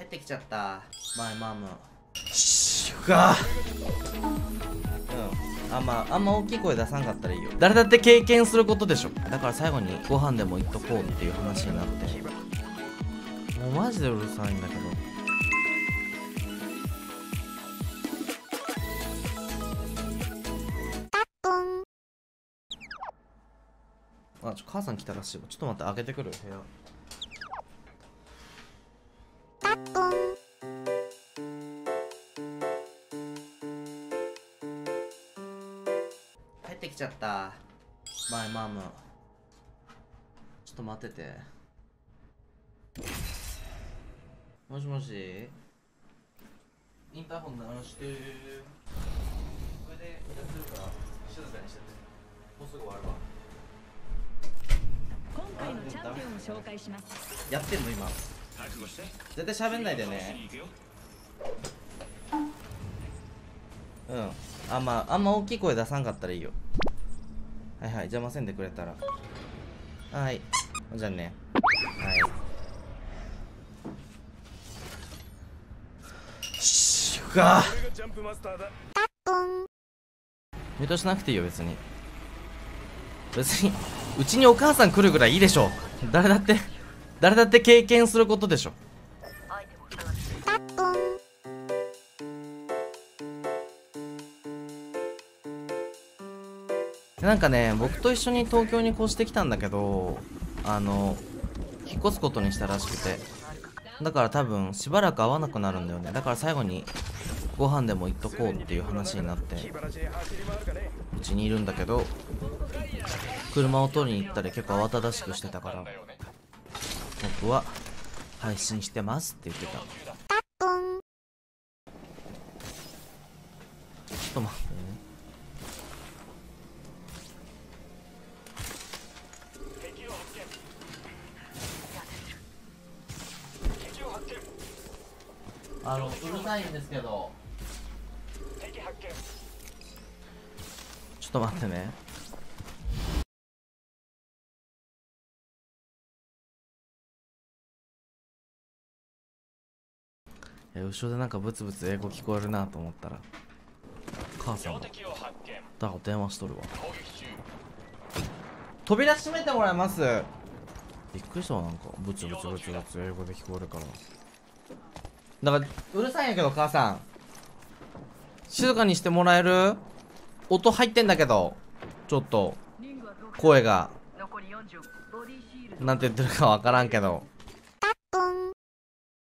帰ってきちゃった。マイマム。しゅかうん。あんまあんま大きい声出さんかったらいいよ。誰だって経験することでしょ。だから最後にご飯でも行っとこうっていう話になって。もうマジでうるさいんだけど。あちょ母さん来たらしいわ。ちょっと待って開けてくる部屋帰ってきちゃった。マイマム。ちょっと待ってて。もしもし。インターホン鳴らして。これでやってるから静かにしてて。もうすぐ終わるわ。今回のチャンピオンを紹介します。やってんの今絶対喋んないでね。うん。あんまあんま大きい声出さんかったらいいよ。はいはい。邪魔せんでくれたら。はい。じゃあね。はい。しゅか見通しなくていいよ別に。別にうちにお母さん来るぐらいいいでしょ誰だって誰だって経験することでしょ。なんかね僕と一緒に東京に越してきたんだけどあの引っ越すことにしたらしくて。だから多分しばらく会わなくなるんだよね。だから最後にご飯でも行っとこうっていう話になってうちにいるんだけど車を取りに行ったり結構慌ただしくしてたから。僕は配信してますって言ってた。ちょっと待って。ねあのうるさいんですけど。ちょっと待ってね。え後ろでなんかブツブツ英語聞こえるなと思ったら母さんが。だから電話しとるわ。扉閉めてもらえます。びっくりしたわなんか。ブツブツブツブツ英語で聞こえるから。だからうるさいんやけど母さん。静かにしてもらえる？音入ってんだけど。ちょっと声が。なんて言ってるかわからんけど。uh,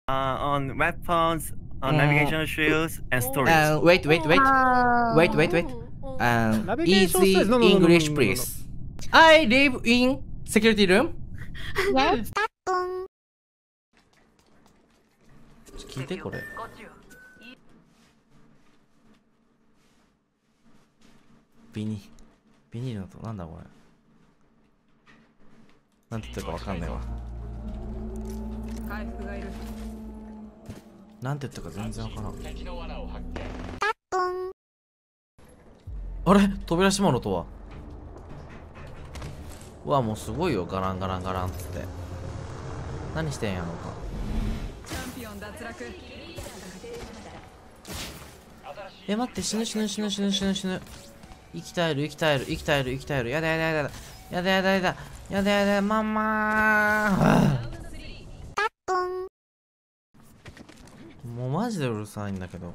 on weapons, on Mm. navigational shields, and storage. Uh, wait, wait, wait. Wait, wait, wait. Um, Navigation easy says- no, no, no, no, English, no, no, no, no. please. I live in security room. Yes. ちょ聞いてこれ。ビニ、ビニールのと、なんだこれ。なんて言ってるかわかんないわ。回復がいる なんて言ってるか全然わからん。あれ？扉閉まる音は？うわ、もうすごいよ。ガランガランガランっつって。何してんやろうか。チャンピオン脱落え、待って、死ぬ死ぬ死ぬ死ぬ死ぬ死ぬ。生き絶える、生き絶える、生き絶える、生き絶える。やだやだやだ。やだやだやだ。やだやだ、ママー。もうマジでうるさいんだけど。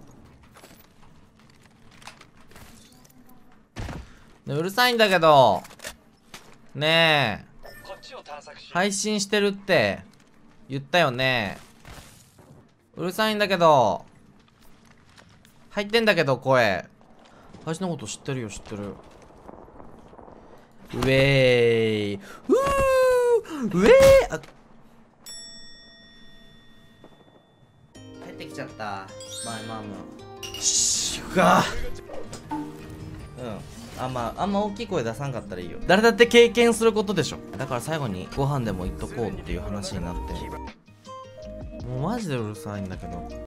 ねうるさいんだけど。ねえ。配信してるって言ったよね。うるさいんだけど。入ってんだけど声配信のこと知ってるよ知ってるウェーイうーウェーイってきちゃった。マイマムしゅかうん。あんまあんま大きい声出さんかったらいいよ。誰だって経験することでしょ。だから最後にご飯でも行っとこうっていう話になって。もうマジでうるさいんだけど